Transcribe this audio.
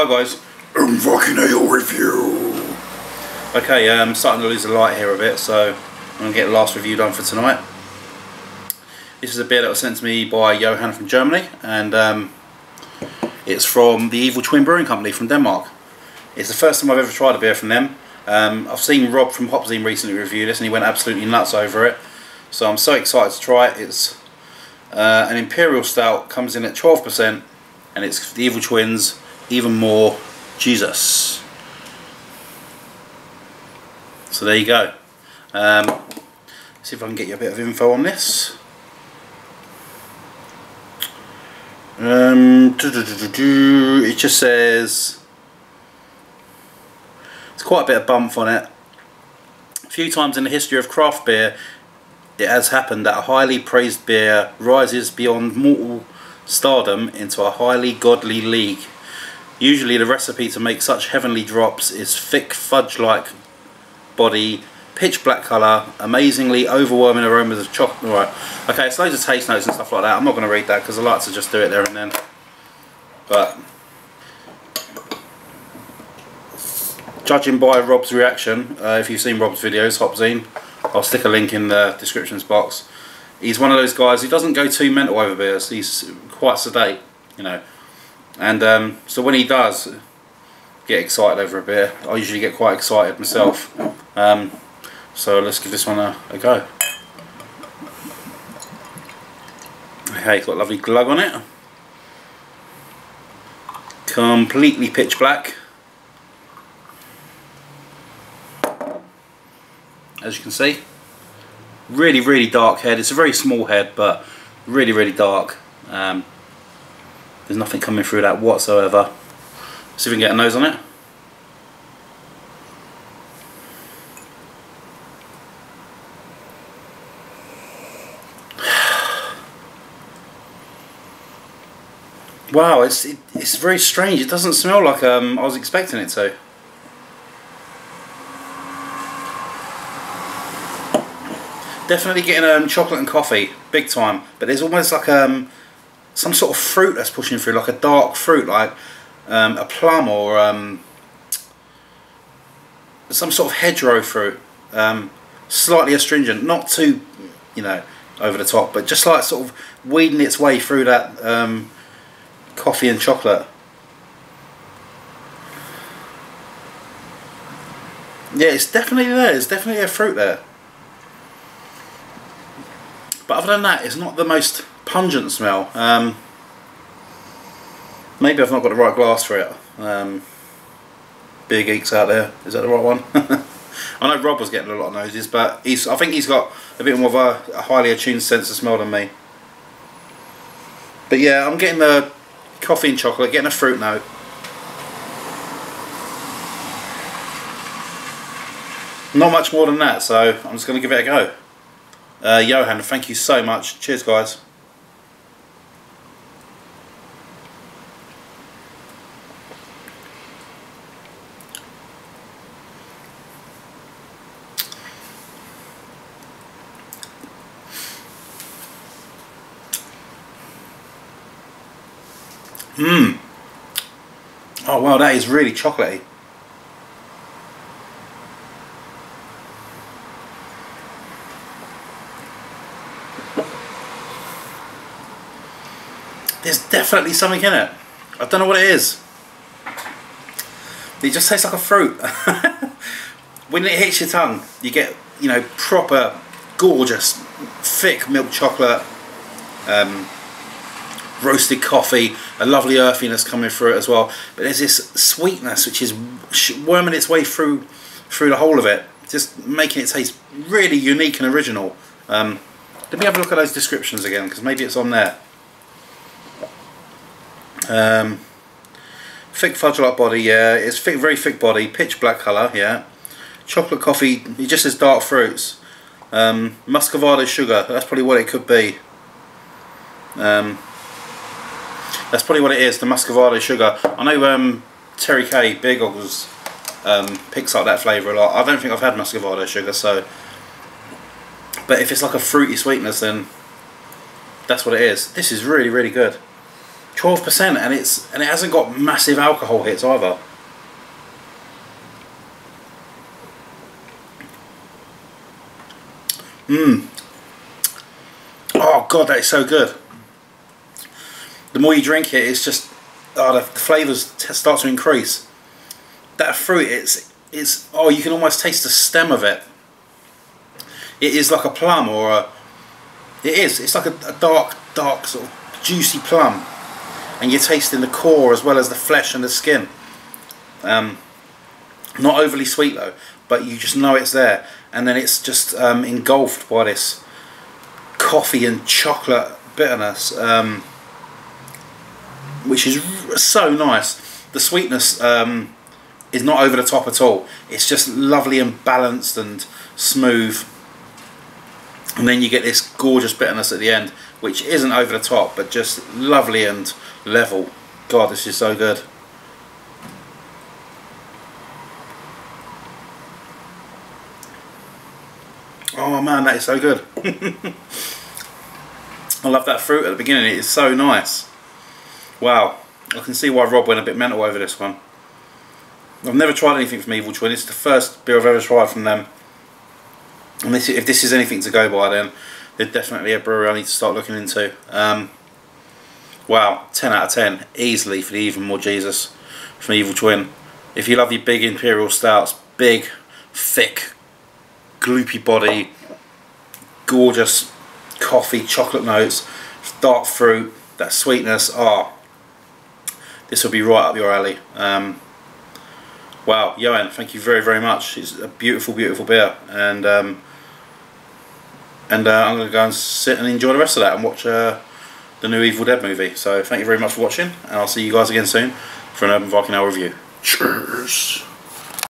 Hi guys. Viking ale review. Okay, I'm um, starting to lose the light here a bit, so I'm going to get the last review done for tonight. This is a beer that was sent to me by Johan from Germany, and um, it's from the Evil Twin Brewing Company from Denmark. It's the first time I've ever tried a beer from them. Um, I've seen Rob from Hopzine recently review this, and he went absolutely nuts over it. So I'm so excited to try it. It's uh, an Imperial Stout, comes in at 12%, and it's the Evil Twins, even more Jesus. So there you go. Um, see if I can get you a bit of info on this. Um, doo -doo -doo it just says it's quite a bit of bump on it. A few times in the history of craft beer, it has happened that a highly praised beer rises beyond mortal stardom into a highly godly league. Usually the recipe to make such heavenly drops is thick fudge-like body, pitch black colour, amazingly overwhelming aromas of chocolate. Right, okay, it's loads of taste notes and stuff like that. I'm not going to read that because I like to just do it there and then. But judging by Rob's reaction, uh, if you've seen Rob's videos, Hopzine, I'll stick a link in the descriptions box. He's one of those guys who doesn't go too mental over beers. He's quite sedate, you know. And um, so when he does get excited over a beer, I usually get quite excited myself. Um, so let's give this one a, a go. Okay, it's got a lovely glug on it. Completely pitch black. As you can see. Really, really dark head. It's a very small head, but really, really dark. Um, there's nothing coming through that whatsoever. See if we can get a nose on it. Wow, it's it, it's very strange. It doesn't smell like um, I was expecting it to. Definitely getting um, chocolate and coffee, big time. But there's almost like um, some sort of fruit that's pushing through, like a dark fruit, like um, a plum or um, some sort of hedgerow fruit. Um, slightly astringent, not too, you know, over the top, but just like sort of weeding its way through that um, coffee and chocolate. Yeah, it's definitely there. It's definitely a fruit there. But other than that, it's not the most pungent smell. Um, maybe I've not got the right glass for it. Um, beer geeks out there, is that the right one? I know Rob was getting a lot of noses, but he's I think he's got a bit more of a, a highly attuned sense of smell than me. But yeah, I'm getting the coffee and chocolate, getting a fruit note. Not much more than that, so I'm just going to give it a go. Uh, Johan, thank you so much. Cheers, guys. Mmm. Oh wow, that is really chocolatey. There's definitely something in it. I don't know what it is. It just tastes like a fruit. when it hits your tongue, you get, you know, proper, gorgeous, thick milk chocolate. Um, roasted coffee, a lovely earthiness coming through it as well. But there's this sweetness which is worming its way through through the whole of it, just making it taste really unique and original. Um, let me have a look at those descriptions again, because maybe it's on there. Um, thick fudge-like body, yeah. It's thick, very thick body, pitch black colour, yeah. Chocolate coffee, it just says dark fruits. Um, muscovado sugar, that's probably what it could be. Um, that's probably what it is, the muscovado sugar. I know um, Terry K, Beer Goggles, um, picks up that flavour a lot. I don't think I've had muscovado sugar, so... But if it's like a fruity sweetness, then that's what it is. This is really, really good. Twelve percent, and it's and it hasn't got massive alcohol hits either. Mmm. Oh god, that is so good. The more you drink it, it's just oh, the, the flavors start to increase. That fruit, it's it's oh, you can almost taste the stem of it. It is like a plum or a. It is. It's like a, a dark, dark sort of juicy plum, and you're tasting the core as well as the flesh and the skin. Um, not overly sweet though, but you just know it's there, and then it's just um, engulfed by this coffee and chocolate bitterness, um, which is so nice. The sweetness um, is not over the top at all. It's just lovely and balanced and smooth. And then you get this gorgeous bitterness at the end, which isn't over the top, but just lovely and level. God, this is so good. Oh man, that is so good. I love that fruit at the beginning, it is so nice. Wow, I can see why Rob went a bit mental over this one. I've never tried anything from Evil Twin, it's the first beer I've ever tried from them. And this, if this is anything to go by, then they're definitely a brewery I need to start looking into. Um, wow, 10 out of 10, easily for the Even More Jesus from Evil Twin. If you love your big Imperial Stouts, big, thick, gloopy body, gorgeous coffee, chocolate notes, dark fruit, that sweetness, ah, this will be right up your alley. Um, wow, Johan, thank you very, very much. It's a beautiful, beautiful beer, and um, and uh, I'm going to go and sit and enjoy the rest of that and watch uh, the new Evil Dead movie. So thank you very much for watching, and I'll see you guys again soon for an Urban Viking review. Cheers.